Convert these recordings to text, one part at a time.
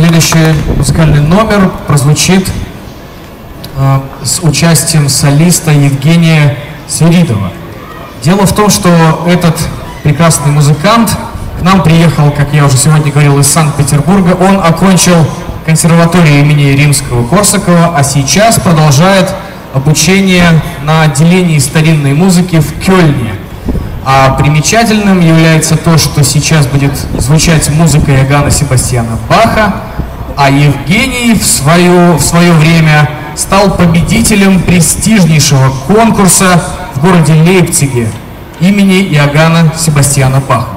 Следующий музыкальный номер прозвучит э, с участием солиста Евгения Свиридова. Дело в том, что этот прекрасный музыкант к нам приехал, как я уже сегодня говорил, из Санкт-Петербурга. Он окончил консерваторию имени Римского-Корсакова, а сейчас продолжает обучение на отделении старинной музыки в Кёльне. А примечательным является то, что сейчас будет звучать музыка Иоганна Себастьяна Баха, а Евгений в свое, в свое время стал победителем престижнейшего конкурса в городе Лейпциге имени Иоганна Себастьяна Баха.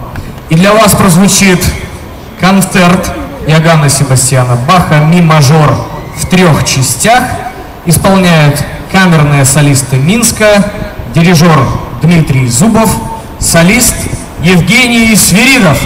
И для вас прозвучит концерт Иоганна Себастьяна Баха «Ми-мажор» в трех частях. Исполняют камерные солисты Минска, дирижер Дмитрий Зубов, солист Евгений Свиридов.